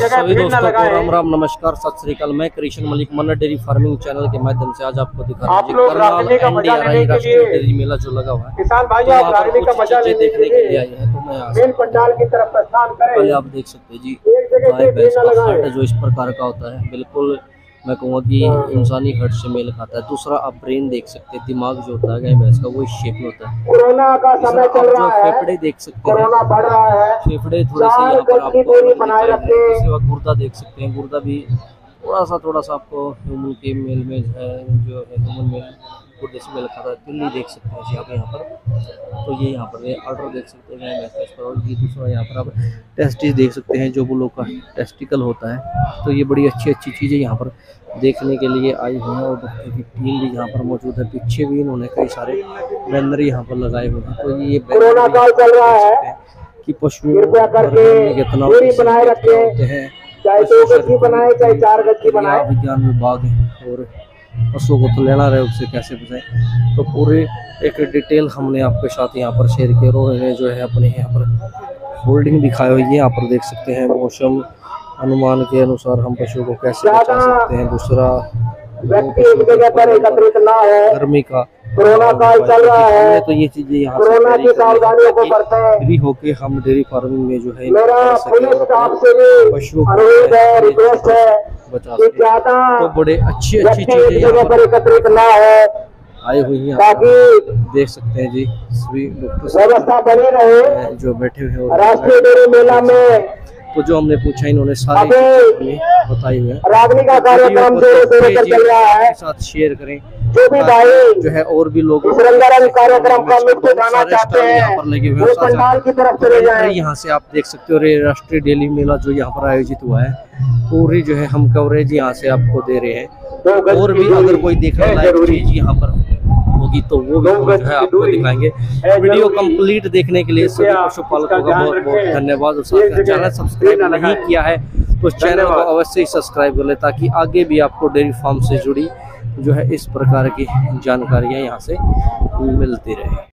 सभी दोस्तों को राम राम नमस्कार सत श्रीकाल मैं Krishna Malik Manna dairy farming channel के माध्यम से आज आपको दिखा रहा हूँ राष्ट्रीय डेयरी मेला जो लगा हुआ है किसान तो आप रागनी का मज़ा चीज़ें लेने के देखने के लिए आए हैं तो मैं मेन पंडाल की तरफ़ प्रस्थान पहले करें आप देख सकते हैं जी गाय भैंस का जो इस प्रकार का होता है बिल्कुल मैं कहूँगा कि इंसानी हट से मेल खाता है दूसरा आप ब्रेन देख सकते हैं दिमाग जो होता है गाय भैंस का वो इस शेप में होता है। कोरोना का तीसरा समय आप चल जो रहा है फेफड़े देख सकते हैं। कोरोना बढ़ रहा है फेफड़े थोड़े से यहाँ पर आपको हैं। गुर्दा देख सकते हैं। गुर्दा भी थोड़ा सा थोड़ा सा आपको ह्यूमन के मेल में जो है ह्यूमन मेल गुर्दे से मेल खाता है तिल्ली देख सकते हैं जी आप यहाँ पर। तो ये यहाँ पर ये ऑर्डर देख सकते हैं इस पर और ये दूसरा यहाँ पर आप टेस्टिस देख सकते हैं जो वो लोग का टेस्टिकल होता है। तो ये बड़ी अच्छी अच्छी चीज़ें यहाँ पर देखने के लिए आई हुई हैं और डॉक्टर की टीम भी यहाँ पर मौजूद है। पीछे भी इन्होंने कई सारे बैनर यहाँ पर लगाए हुए हैं। तो ये बैनर चल रहा है। कि पशुओं में कितना बनाए रखें। होते हैं चाहे दो गज की बनाए चाहे चार गज की बनाए। विज्ञान विभाग है और पशुओं को तो लेना रहे उससे कैसे बचाएँ तो पूरे एक डिटेल हमने आपके साथ यहाँ पर शेयर किया और उन्होंने जो है अपने यहाँ पर होल्डिंग दिखाई हुई है। यहाँ पर देख सकते हैं मौसम अनुमान के अनुसार हम पशुओं को कैसे बचा सकते हैं। दूसरा हो। गर्मी का कोरोना काल चल रहा है। तो ये चीज़ें यहाँ से कोरोना की कर ली हैं सावधानियों को बरतें। फ्री होके हम डेयरी फ़ार्मिंग में जो है मेरा पुलिस स्टाफ से भी पशुओं को है रिक्वेस्ट है। बचा सके। तो बड़े अच्छी अच्छी चीज़ें यहाँ पर एकत्रित ना हो आई हुई हैं। ताकि देख सकते हैं जी सभी डॉक्टर व्यवस्था बनी रहे। जो बैठे हुए हैं राष्ट्रीय मेला में। तो जो हमने पूछा इन्होंने सारी बताई हुई हैं। रागनी का कार्यक्रम जोरों जी, चल रहा है। साथ शेयर करें। जो भी भाई जो है और भी लोग रंगारंग कार्यक्रम का लुत्फ उठाना चाहते यहाँ हैं। वो पंडाल की तरफ़ चले जाएँ। यहाँ से आप देख सकते हो ये राष्ट्रीय डेली मेला जो यहाँ पर आयोजित हुआ है पूरी जो है हम कवरेज यहाँ से आपको दे रहे हैं। और भी अगर कोई देखने है लायक। चीज़ यहाँ पर होगी तो वो भी जो है आपको दिखाएँगे। वीडियो। कंप्लीट देखने के लिए सभी पशुपालकों का बहुत बहुत धन्यवाद। और साथ चैनल सब्सक्राइब नहीं किया है तो चैनल को अवश्य सब्सक्राइब कर ले ताकि आगे भी आपको डेयरी फार्म से जुड़ी जो है इस प्रकार की जानकारियाँ यहाँ से मिलती रहे।